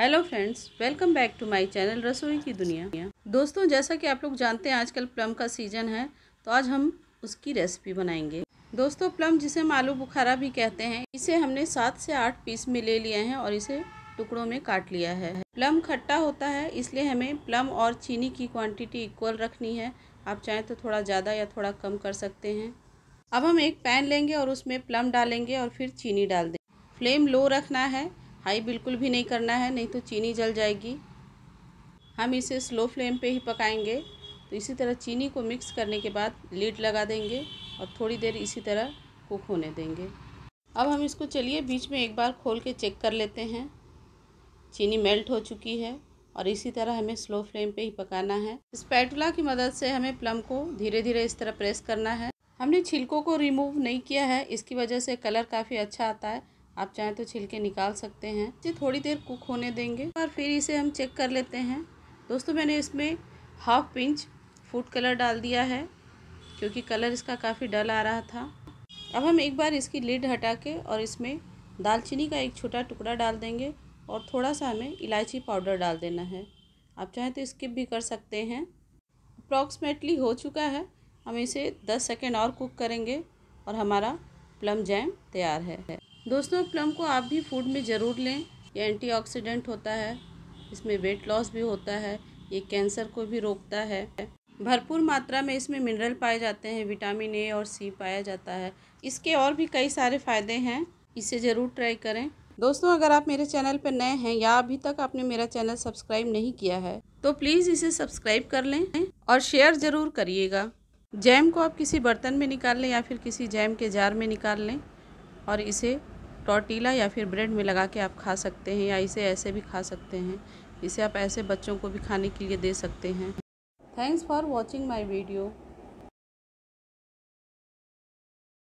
Hello friends, welcome back to my channel रसोई की दुनिया। दोस्तों, जैसा कि आप लोग जानते हैं, आजकल प्लम का सीज़न है तो आज हम उसकी रेसिपी बनाएँगे। दोस्तों, प्लम जिसे हम आलू बुखारा भी कहते हैं, इसे हमने सात से आठ पीस में ले लिए हैं और इसे टुकड़ों में काट लिया है। प्लम खट्टा होता है, इसलिए हमें प्लम और चीनी की क्वांटिटी इक्वल रखनी है। आप चाहें तो थोड़ा ज़्यादा या थोड़ा कम कर सकते हैं। अब हम एक पैन लेंगे और उसमें प्लम डालेंगे और फिर चीनी डाल देंगे फ्लेम लो रखना है हाई बिल्कुल भी नहीं करना है, नहीं तो चीनी जल जाएगी। हम इसे स्लो फ्लेम पे ही पकाएँगे। तो इसी तरह चीनी को मिक्स करने के बाद लीड लगा देंगे और थोड़ी देर इसी तरह कुक होने देंगे। अब हम इसको चलिए बीच में एक बार खोल के चेक कर लेते हैं। चीनी मेल्ट हो चुकी है और इसी तरह हमें स्लो फ्लेम पे ही पकाना है। इस स्पैटुला की मदद से हमें प्लम को धीरे धीरे इस तरह प्रेस करना है। हमने छिलकों को रिमूव नहीं किया है, इसकी वजह से कलर काफ़ी अच्छा आता है। आप चाहें तो छिलके निकाल सकते हैं। इसे थोड़ी देर कुक होने देंगे और फिर इसे हम चेक कर लेते हैं। दोस्तों, मैंने इसमें हाफ़ पिंच फ़ूड कलर डाल दिया है, क्योंकि कलर इसका काफ़ी डल आ रहा था। अब हम एक बार इसकी लिड हटा के और इसमें दालचीनी का एक छोटा टुकड़ा डाल देंगे और थोड़ा सा हमें इलायची पाउडर डाल देना है। आप चाहें तो स्किप भी कर सकते हैं। अप्रॉक्सीमेटली हो चुका है। हम इसे 10 सेकेंड और कुक करेंगे और हमारा प्लम जैम तैयार है। दोस्तों प्लम को आप भी फ़ूड में ज़रूर लें। ये एंटीऑक्सीडेंट होता है। इसमें वेट लॉस भी होता है। ये कैंसर को भी रोकता है। भरपूर मात्रा में इसमें मिनरल पाए जाते हैं। विटामिन ए और सी पाया जाता है। इसके और भी कई सारे फ़ायदे हैं। इसे ज़रूर ट्राई करें। दोस्तों, अगर आप मेरे चैनल पर नए हैं या अभी तक आपने मेरा चैनल सब्सक्राइब नहीं किया है तो प्लीज़ इसे सब्सक्राइब कर लें और शेयर ज़रूर करिएगा। जैम को आप किसी बर्तन में निकाल लें या फिर किसी जैम के जार में निकाल लें और इसे टॉर्टीला या फिर ब्रेड में लगा के आप खा सकते हैं या इसे ऐसे भी खा सकते हैं। इसे आप ऐसे बच्चों को भी खाने के लिए दे सकते हैं। Thanks for watching my video